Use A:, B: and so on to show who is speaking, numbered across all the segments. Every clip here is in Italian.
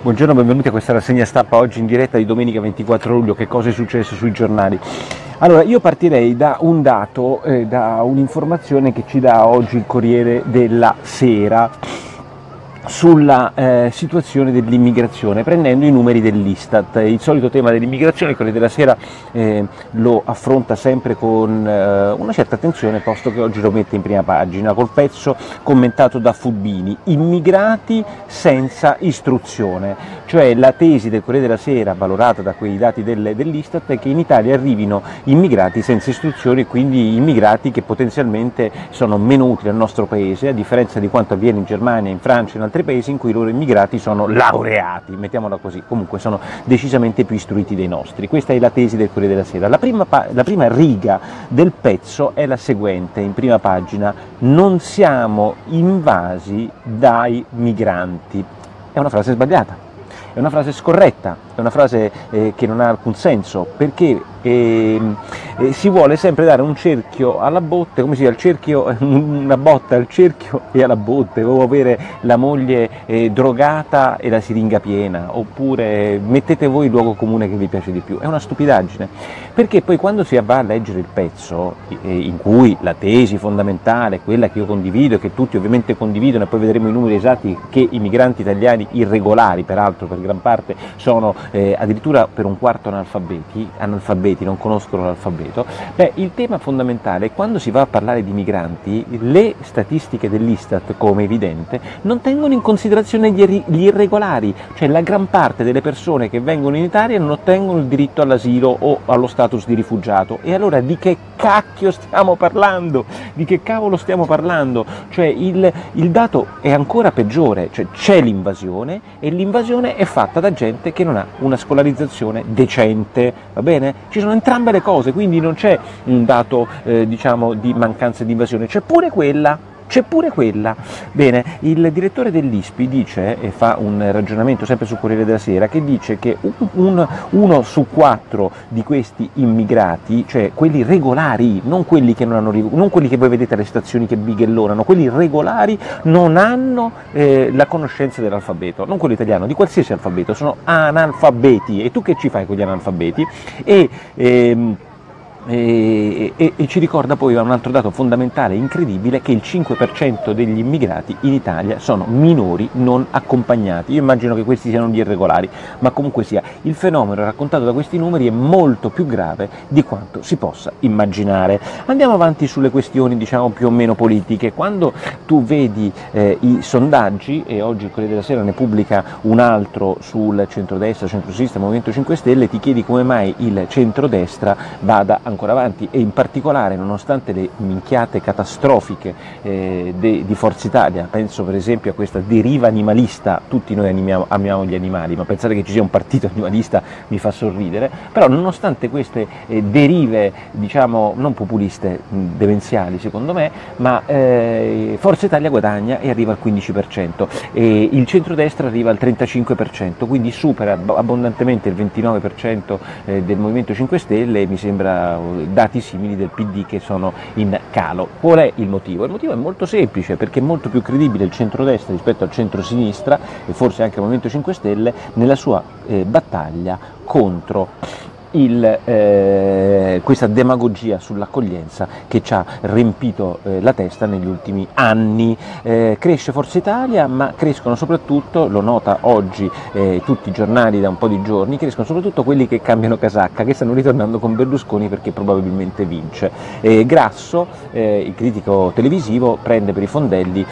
A: Buongiorno, benvenuti a questa rassegna stampa oggi in diretta di domenica 24 luglio. Che cosa è successo sui giornali? Allora, io partirei da un dato, eh, da un'informazione che ci dà oggi il Corriere della Sera sulla eh, situazione dell'immigrazione, prendendo i numeri dell'Istat. Il solito tema dell'immigrazione, quello della sera, eh, lo affronta sempre con eh, una certa attenzione, posto che oggi lo mette in prima pagina, col pezzo commentato da Fubini, immigrati senza istruzione, cioè la tesi del Corriere della Sera, valorata da quei dati del, dell'Istat, è che in Italia arrivino immigrati senza istruzione, quindi immigrati che potenzialmente sono meno utili al nostro Paese, a differenza di quanto avviene in Germania, in Francia, in altri paesi in cui i loro immigrati sono laureati, mettiamola così, comunque sono decisamente più istruiti dei nostri. Questa è la tesi del Corriere della Sera. La prima, la prima riga del pezzo è la seguente, in prima pagina, non siamo invasi dai migranti. È una frase sbagliata è una frase scorretta, è una frase eh, che non ha alcun senso, perché eh, eh, si vuole sempre dare un cerchio alla botte, come si dice, cerchio, una botta al cerchio e alla botte, o avere la moglie eh, drogata e la siringa piena, oppure mettete voi il luogo comune che vi piace di più. È una stupidaggine, perché poi quando si va a leggere il pezzo, eh, in cui la tesi fondamentale, quella che io condivido e che tutti ovviamente condividono, e poi vedremo i numeri esatti che i migranti italiani irregolari, peraltro per gran parte sono eh, addirittura per un quarto analfabeti, analfabeti non conoscono l'alfabeto, beh, il tema fondamentale è quando si va a parlare di migranti, le statistiche dell'Istat, come evidente, non tengono in considerazione gli, gli irregolari, cioè la gran parte delle persone che vengono in Italia non ottengono il diritto all'asilo o allo status di rifugiato. E allora di che cacchio stiamo parlando? Di che cavolo stiamo parlando? Cioè il, il dato è ancora peggiore, cioè c'è l'invasione e l'invasione è fatta da gente che non ha una scolarizzazione decente, va bene? Ci sono entrambe le cose, quindi non c'è un dato eh, diciamo, di mancanza di invasione, c'è pure quella c'è pure quella. Bene, il direttore dell'ISPI dice, e fa un ragionamento sempre sul Corriere della Sera, che dice che un, uno su quattro di questi immigrati, cioè quelli regolari, non quelli che, non hanno, non quelli che voi vedete alle stazioni che bighellonano, quelli regolari non hanno eh, la conoscenza dell'alfabeto, non quello italiano, di qualsiasi alfabeto, sono analfabeti. E tu che ci fai con gli analfabeti? E, ehm, e, e, e, ci ricorda poi un altro dato fondamentale e incredibile che il 5% degli immigrati in Italia sono minori non accompagnati. Io immagino che questi siano gli irregolari, ma comunque sia, il fenomeno raccontato da questi numeri è molto più grave di quanto si possa immaginare. Andiamo avanti sulle questioni diciamo più o meno politiche. Quando tu vedi eh, i sondaggi, e oggi il Corriere della Sera ne pubblica un altro sul centrodestra, centrosinistra, Movimento 5 Stelle, ti chiedi come mai il centrodestra vada ancora ancora avanti e in particolare nonostante le minchiate catastrofiche eh, de, di Forza Italia, penso per esempio a questa deriva animalista, tutti noi animiamo, amiamo gli animali, ma pensare che ci sia un partito animalista mi fa sorridere, però nonostante queste eh, derive diciamo non populiste, demenziali secondo me, ma eh, Forza Italia guadagna e arriva al 15%, e il centrodestra arriva al 35%, quindi supera abbondantemente il 29% eh, del Movimento 5 Stelle mi sembra dati simili del PD che sono in calo. Qual è il motivo? Il motivo è molto semplice perché è molto più credibile il centrodestra rispetto al centro-sinistra e forse anche al Movimento 5 Stelle nella sua eh, battaglia contro il, eh, questa demagogia sull'accoglienza che ci ha riempito eh, la testa negli ultimi anni. Eh, cresce Forza Italia, ma crescono soprattutto, lo nota oggi eh, tutti i giornali da un po' di giorni, crescono soprattutto quelli che cambiano casacca, che stanno ritornando con Berlusconi perché probabilmente vince. Grasso, eh, il critico televisivo, prende per i fondelli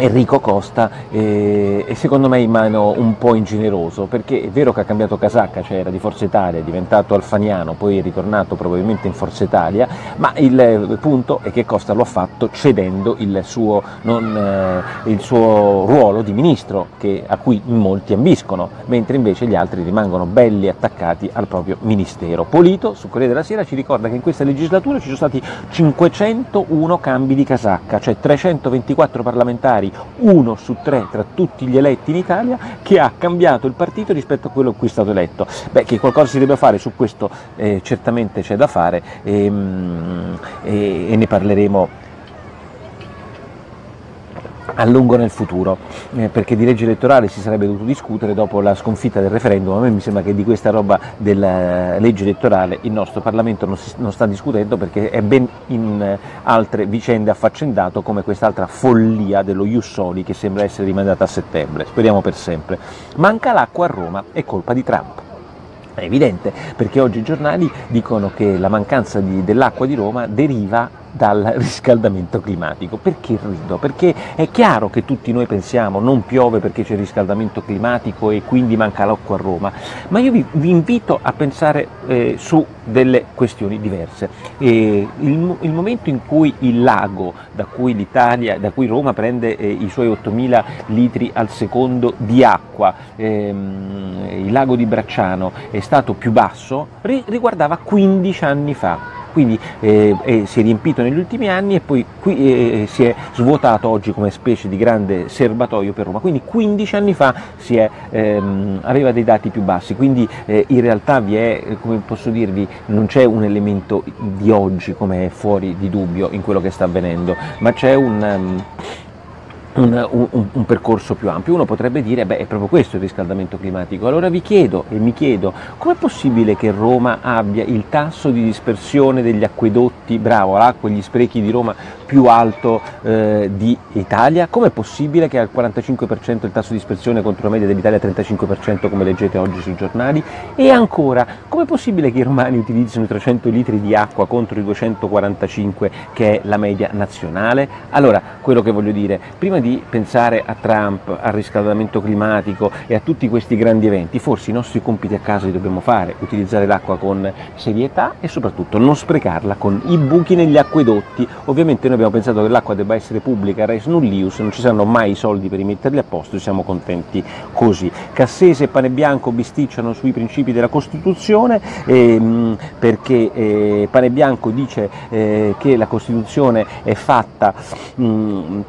A: Enrico Costa eh, e secondo me in mano un po' ingeneroso perché è vero che ha cambiato casacca, cioè era di Forza Italia, è diventato alfaniano, poi è ritornato probabilmente in Forza Italia, ma il punto è che Costa lo ha fatto cedendo il suo, non, eh, il suo ruolo di ministro che, a cui molti ambiscono, mentre invece gli altri rimangono belli attaccati al proprio ministero. Polito, su Corriere della Sera, ci ricorda che in questa legislatura ci sono stati 501 cambi di casacca, cioè 324 parlamentari uno su tre tra tutti gli eletti in Italia che ha cambiato il partito rispetto a quello a cui è stato eletto. Beh, che qualcosa si deve fare su questo eh, certamente c'è da fare e, ehm, e, e ne parleremo a lungo nel futuro, eh, perché di legge elettorale si sarebbe dovuto discutere dopo la sconfitta del referendum, a me mi sembra che di questa roba della legge elettorale il nostro Parlamento non, si, non sta discutendo perché è ben in eh, altre vicende affaccendato come quest'altra follia dello Jussoli che sembra essere rimandata a settembre, speriamo per sempre. Manca l'acqua a Roma, è colpa di Trump. È evidente perché oggi i giornali dicono che la mancanza dell'acqua di Roma deriva dal riscaldamento climatico. Perché rido? Perché è chiaro che tutti noi pensiamo non piove perché c'è il riscaldamento climatico e quindi manca l'acqua a Roma, ma io vi, vi invito a pensare eh, su delle questioni diverse. Eh, il, il, momento in cui il lago da cui l'Italia, da cui Roma prende eh, i suoi 8.000 litri al secondo di acqua, ehm, il lago di Bracciano, è stato più basso, ri, riguardava 15 anni fa quindi eh, eh, si è riempito negli ultimi anni e poi qui, eh, si è svuotato oggi come specie di grande serbatoio per Roma, quindi 15 anni fa è, ehm, aveva dei dati più bassi, quindi eh, in realtà vi è, come posso dirvi, non c'è un elemento di oggi come è fuori di dubbio in quello che sta avvenendo, ma c'è un... Um, un, un, un, percorso più ampio. Uno potrebbe dire, beh, è proprio questo il riscaldamento climatico. Allora vi chiedo e mi chiedo, com'è possibile che Roma abbia il tasso di dispersione degli acquedotti, bravo, l'acqua e gli sprechi di Roma più alto eh, di Italia? Com'è possibile che al 45% il tasso di dispersione contro la media dell'Italia 35% come leggete oggi sui giornali? E ancora, com'è possibile che i romani utilizzino 300 litri di acqua contro i 245 che è la media nazionale? Allora, quello che voglio dire, prima di pensare a Trump, al riscaldamento climatico e a tutti questi grandi eventi, forse i nostri compiti a casa li dobbiamo fare, utilizzare l'acqua con serietà e soprattutto non sprecarla con i buchi negli acquedotti. Ovviamente noi abbiamo pensato che l'acqua debba essere pubblica, res nullius, non ci saranno mai i soldi per rimetterli a posto siamo contenti così. Cassese e Pane Bianco bisticciano sui principi della Costituzione ehm, perché eh, Pane Bianco dice eh, che la Costituzione è fatta mh, mm,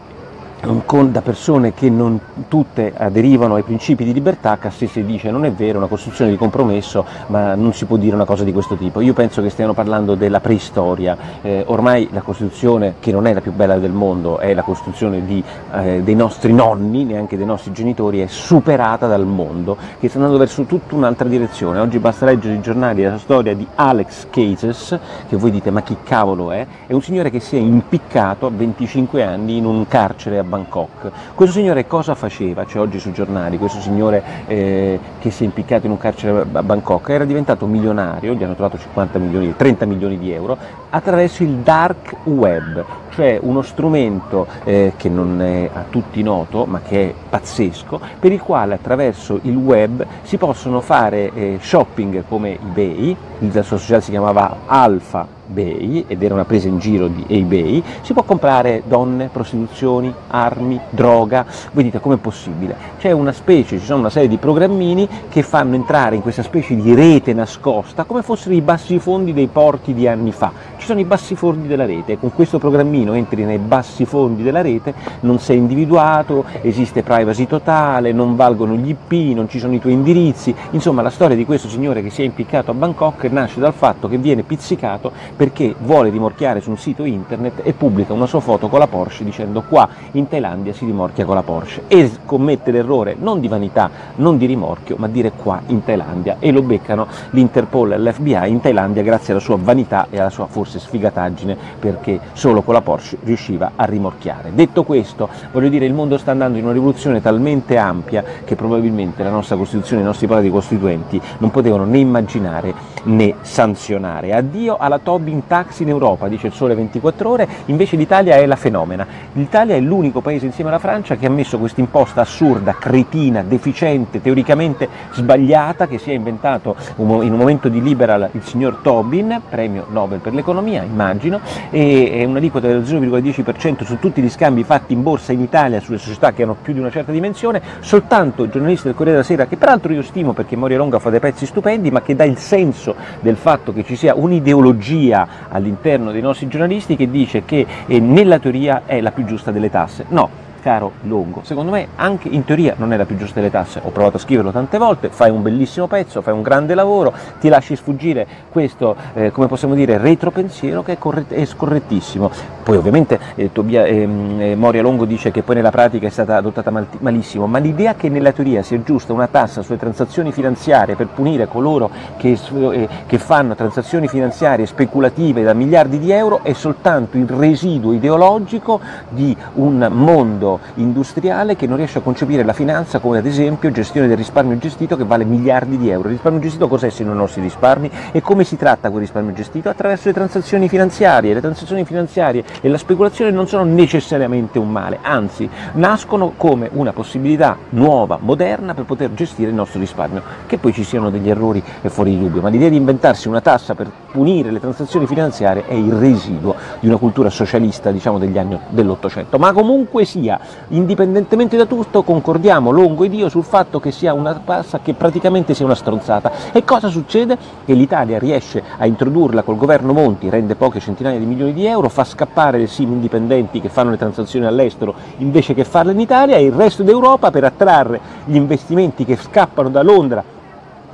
A: con, da persone che non tutte aderivano ai principi di libertà, Cassese dice non è vero, è una costruzione di compromesso, ma non si può dire una cosa di questo tipo. Io penso che stiano parlando della preistoria, eh, ormai la Costituzione, che non è la più bella del mondo, è la Costituzione di, eh, dei nostri nonni, neanche dei nostri genitori, è superata dal mondo, che sta andando verso tutta un'altra direzione. Oggi basta leggere i giornali la storia di Alex Cases, che voi dite ma chi cavolo è? È un signore che si è impiccato a 25 anni in un carcere a Bangkok. Questo signore cosa faceva? C'è oggi sui giornali, questo signore eh, che si è impiccato in un carcere a Bangkok era diventato milionario, gli hanno trovato 50 milioni, 30 milioni di euro, attraverso il dark web, cioè uno strumento eh, che non è a tutti noto, ma che è pazzesco, per il quale attraverso il web si possono fare eh, shopping come eBay, la sua società si chiamava Alpha eBay ed era una presa in giro di eBay, si può comprare donne, prostituzioni, armi, droga. Voi dite com'è possibile? C'è una specie, ci sono una serie di programmini che fanno entrare in questa specie di rete nascosta come fossero i bassi fondi dei porti di anni fa. Ci sono i bassi fondi della rete, con questo programmino entri nei bassi fondi della rete, non sei individuato, esiste privacy totale, non valgono gli IP, non ci sono i tuoi indirizzi. Insomma, la storia di questo signore che si è impiccato a Bangkok nasce dal fatto che viene pizzicato perché vuole rimorchiare su un sito internet e pubblica una sua foto con la Porsche dicendo qua in Thailandia si rimorchia con la Porsche e commette l'errore non di vanità, non di rimorchio, ma dire qua in Thailandia e lo beccano l'Interpol e l'FBI in Thailandia grazie alla sua vanità e alla sua forse sfigataggine perché solo con la Porsche riusciva a rimorchiare. Detto questo, voglio dire, il mondo sta andando in una rivoluzione talmente ampia che probabilmente la nostra Costituzione, i nostri padri costituenti non potevano né immaginare né sanzionare. Addio alla Tobin Tax in Europa, dice il Sole 24 Ore, invece l'Italia è la fenomena. L'Italia è l'unico paese insieme alla Francia che ha messo questa imposta assurda, cretina, deficiente, teoricamente sbagliata, che si è inventato in un momento di liberal il signor Tobin, premio Nobel per l'economia, immagino, e è un'aliquota del 0,10% su tutti gli scambi fatti in borsa in Italia sulle società che hanno più di una certa dimensione, soltanto il giornalista del Corriere della Sera, che peraltro io stimo perché Moria Longa fa dei pezzi stupendi, ma che dà il senso del fatto che ci sia un'ideologia all'interno dei nostri giornalisti che dice che eh, nella teoria è la più giusta delle tasse. No, caro Longo. Secondo me anche in teoria non è la più giusta delle tasse, ho provato a scriverlo tante volte, fai un bellissimo pezzo, fai un grande lavoro, ti lasci sfuggire questo, eh, come possiamo dire, retropensiero che è, corret- è scorrettissimo. Poi ovviamente eh, Tobia, ehm, eh, Moria Longo dice che poi nella pratica è stata adottata mal- malissimo, ma l'idea che nella teoria sia giusta una tassa sulle transazioni finanziarie per punire coloro che, eh, che fanno transazioni finanziarie speculative da miliardi di euro è soltanto il residuo ideologico di un mondo industriale che non riesce a concepire la finanza come ad esempio gestione del risparmio gestito che vale miliardi di euro. Il risparmio gestito cos'è se non nostri risparmi e come si tratta quel risparmio gestito? Attraverso le transazioni finanziarie. Le transazioni finanziarie e la speculazione non sono necessariamente un male, anzi nascono come una possibilità nuova, moderna per poter gestire il nostro risparmio. Che poi ci siano degli errori è fuori di dubbio, ma l'idea di inventarsi una tassa per punire le transazioni finanziarie è il residuo di una cultura socialista diciamo degli anni dell'Ottocento. Ma comunque sia, indipendentemente da tutto, concordiamo Longo ed io sul fatto che sia una tassa che praticamente sia una stronzata. E cosa succede? Che l'Italia riesce a introdurla col governo Monti, rende poche centinaia di milioni di euro, fa scappare le sim indipendenti che fanno le transazioni all'estero invece che farle in Italia e il resto d'Europa per attrarre gli investimenti che scappano da Londra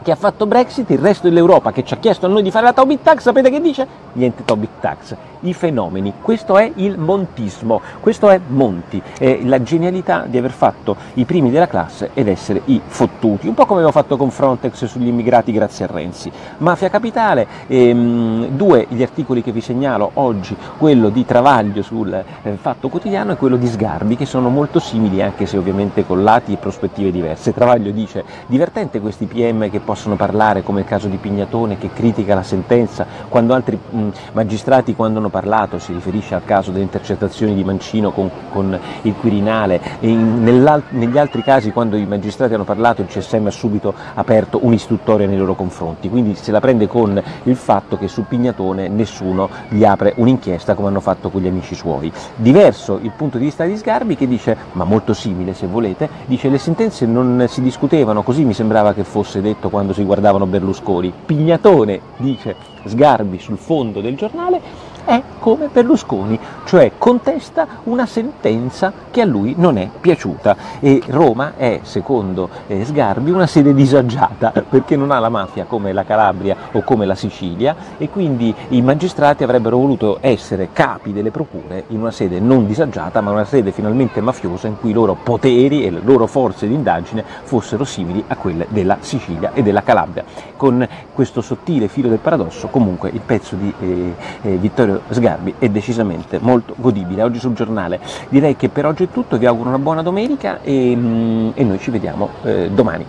A: che ha fatto Brexit, il resto dell'Europa che ci ha chiesto a noi di fare la Tobit Tax, sapete che dice? Niente Tobit Tax. I fenomeni, questo è il montismo, questo è Monti, è la genialità di aver fatto i primi della classe ed essere i fottuti, un po' come avevo fatto con Frontex sugli immigrati grazie a Renzi. Mafia Capitale, ehm, due gli articoli che vi segnalo oggi, quello di Travaglio sul eh, Fatto Quotidiano e quello di Sgarbi, che sono molto simili anche se ovviamente con lati e prospettive diverse. Travaglio dice divertente questi PM che possono possono parlare, come il caso di Pignatone che critica la sentenza, quando altri mh, magistrati quando hanno parlato, si riferisce al caso delle intercettazioni di Mancino con, con il Quirinale, in, negli altri casi quando i magistrati hanno parlato il CSM ha subito aperto un'istruttoria nei loro confronti, quindi se la prende con il fatto che su Pignatone nessuno gli apre un'inchiesta come hanno fatto con gli amici suoi. Diverso il punto di vista di Sgarbi che dice, ma molto simile se volete, dice le sentenze non si discutevano, così mi sembrava che fosse detto quando si guardavano Berlusconi. Pignatone, dice Sgarbi sul fondo del giornale, è come Berlusconi, cioè contesta una sentenza che a lui non è piaciuta e Roma è, secondo eh, Sgarbi, una sede disagiata perché non ha la mafia come la Calabria o come la Sicilia e quindi i magistrati avrebbero voluto essere capi delle procure in una sede non disagiata ma una sede finalmente mafiosa in cui i loro poteri e le loro forze di indagine fossero simili a quelle della Sicilia e della Calabria. Con questo sottile filo del paradosso comunque il pezzo di eh, eh, Vittorio Sgarbi è decisamente molto godibile. Oggi sul giornale direi che per oggi è tutto, vi auguro una buona domenica e, mm, e noi ci vediamo eh, domani.